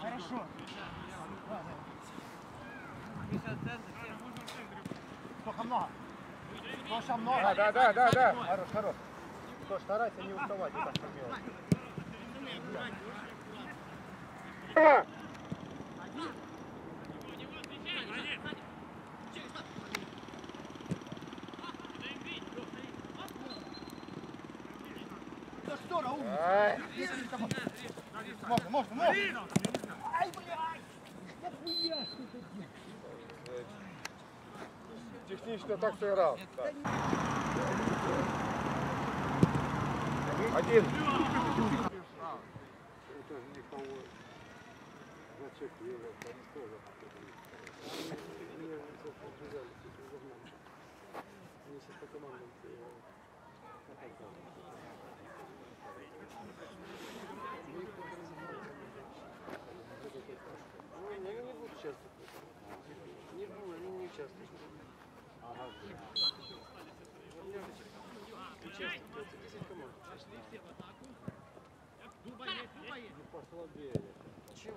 Хорошо. Сколько много? Тоша много. Да, да, да, да, да. Хорош, хорош. Кто старайся не уставать, так пробивать. Да что, Рауль? Можно, можно, можно. Ай, блядь! Технично так сыграл. Один. Это же никого зацепило, там тоже. Не, не, они не будут часто. Не было, они не часто. Ага. Просто 10 команд. Послабее. Чего?